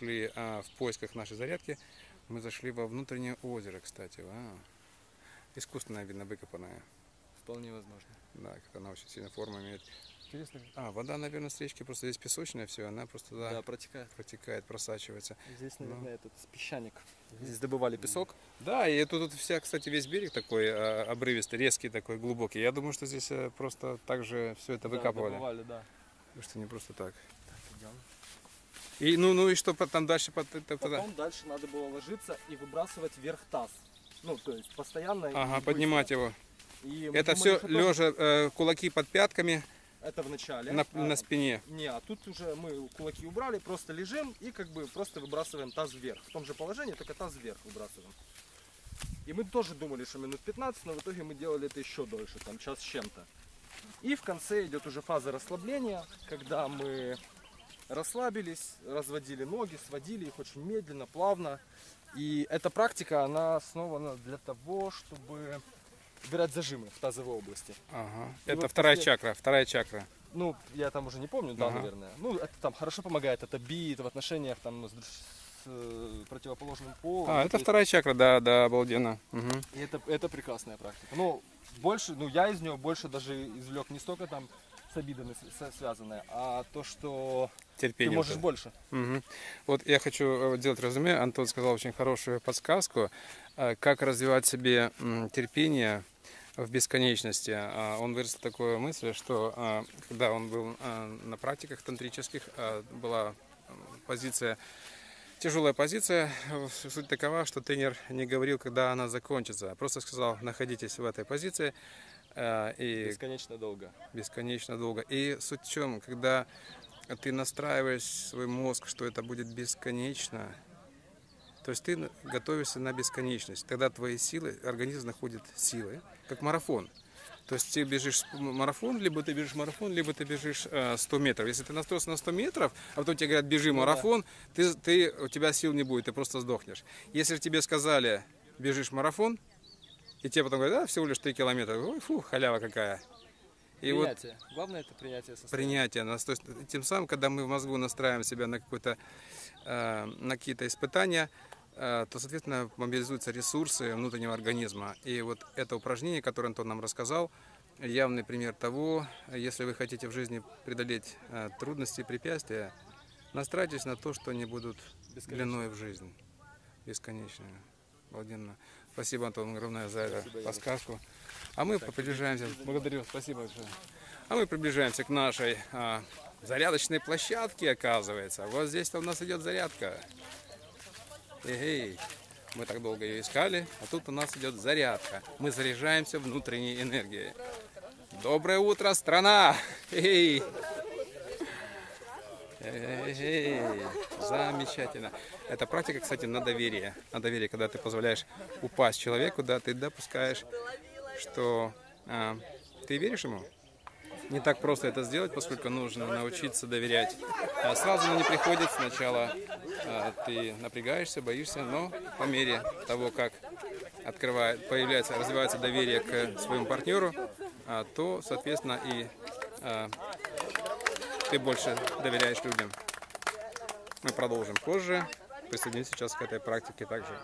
зашли а, в поисках нашей зарядки, мы зашли во внутреннее озеро, кстати. А, искусственное, видно, выкопанное. Вполне возможно. Да, как она очень сильно форму имеет. Интересно. А, вода, наверное, с речки просто здесь песочная все, она просто да, Да, протекает. протекает, просачивается. Здесь, Ну. наверное, этот песчаник. Здесь добывали песок. Да, и тут, тут вся, кстати, весь берег такой а, обрывистый, резкий такой, глубокий. Я думаю, что здесь э, просто так же все это Да, выкапывали. добывали, да. Что не просто так. Так, идем. И ну, ну и что по- там дальше? по- это- тогда? Потом дальше надо было ложиться и выбрасывать вверх таз. Ну, то есть постоянно. Ага, поднимать его. И Это думали, все что лежа, э, кулаки под пятками Это в начале. на, А, на спине. Не, а тут уже мы кулаки убрали, просто лежим и как бы просто выбрасываем таз вверх. В том же положении, только таз вверх выбрасываем. И мы тоже думали, что минут 15, но в итоге мы делали это еще дольше, там час с чем-то. И в конце идет уже фаза расслабления, когда мы расслабились, разводили ноги, сводили их очень медленно, плавно. И эта практика, она основана для того, чтобы убирать зажимы в тазовой области. Ага. И Это вот вторая после- чакра, вторая чакра. Ну, я там уже не помню, да, Ага. наверное. Ну, это там хорошо помогает, это бит в отношениях там с, друж- с, э, противоположным полом. А, Ну, это то есть- вторая чакра, да, да, обалденно. Мгм. И это, это прекрасная практика. Ну, больше, ну, я из нее больше даже извлек не столько там с обидами связанное, а то, что Терпение. ты можешь это. больше. Мгм. Вот я хочу э, сделать резюме. Антон сказал очень хорошую подсказку, э, как развивать себе терпение в бесконечности. А, Он выразил такую мысль, что а, когда он был а, на практиках тантрических, была позиция, тяжелая позиция. Суть такова, что тренер не говорил, когда она закончится, а просто сказал, находитесь в этой позиции. А, И Бесконечно долго. бесконечно долго. И суть в чем, когда ты настраиваешь свой мозг, что это будет бесконечно, то есть ты готовишься на бесконечность. Тогда твои силы, организм находит силы, как марафон. То есть ты бежишь марафон, либо ты бежишь марафон, либо ты бежишь э, 100 метров. Если ты настроился на 100 метров, а потом тебе говорят, бежи Ну марафон, ты, ты, у тебя сил не будет, ты просто сдохнешь. Если тебе сказали, бежишь марафон, и тебе потом говорят, да, всего лишь 3 километра, ой, фу, халява какая. И вот принятие. Главное это принятие состояния. принятие нас. То есть, тем самым, когда мы в мозгу настраиваем себя на, э, на какие-то испытания, э, то, соответственно, мобилизуются ресурсы внутреннего организма. И вот это упражнение, которое Антон нам рассказал, явный пример того, если вы хотите в жизни преодолеть э, трудности и препятствия, настраивайтесь на то, что они будут длиной в жизнь. Бесконечными. Обалденно. Спасибо, Антон, огромное за подсказку. А мы приближаемся. Благодарю, спасибо большое. А мы приближаемся к нашей а, зарядочной площадке, оказывается. Вот здесь-то у нас идет зарядка. Эй, мы так долго ее искали, а тут у нас идет зарядка. Мы заряжаемся внутренней энергией. Доброе утро, страна! Эй! Замечательно. Это практика, кстати, на доверие. На доверие, когда ты позволяешь упасть человеку, да, ты допускаешь, что а, ты веришь ему. Не так просто это сделать, поскольку нужно научиться доверять. А сразу не приходит. Сначала а, ты напрягаешься, боишься, но по мере того, как открывает, появляется, развивается доверие к своему партнеру, а, то, соответственно, и а, ты больше доверяешь людям. Мы продолжим позже. Присоединитесь сейчас к этой практике также.